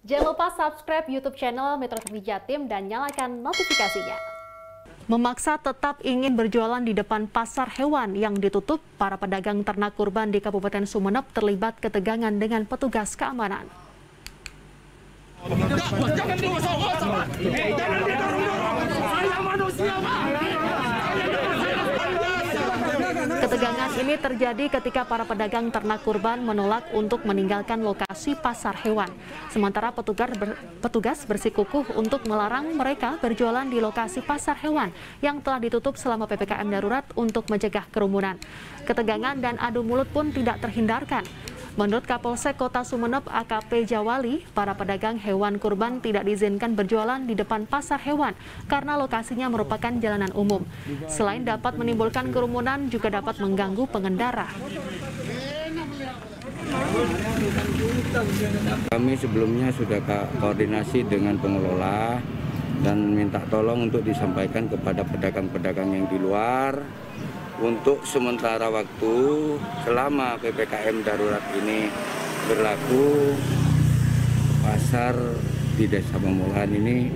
Jangan lupa subscribe YouTube channel Metro TV Jatim dan nyalakan notifikasinya. Memaksa tetap ingin berjualan di depan pasar hewan yang ditutup, para pedagang ternak kurban di Kabupaten Sumeneb terlibat ketegangan dengan petugas keamanan. Jangan Ketegangan ini terjadi ketika para pedagang ternak kurban menolak untuk meninggalkan lokasi pasar hewan. Sementara petugas, ber, petugas bersikukuh untuk melarang mereka berjualan di lokasi pasar hewan yang telah ditutup selama PPKM darurat untuk mencegah kerumunan. Ketegangan dan adu mulut pun tidak terhindarkan. Menurut Kapolsek Kota Sumeneb AKP Jawali, para pedagang hewan kurban tidak diizinkan berjualan di depan pasar hewan karena lokasinya merupakan jalanan umum. Selain dapat menimbulkan kerumunan, juga dapat mengganggu pengendara. Kami sebelumnya sudah koordinasi dengan pengelola dan minta tolong untuk disampaikan kepada pedagang-pedagang yang di luar untuk sementara waktu selama PPKM darurat ini berlaku pasar di Desa Pemulahan ini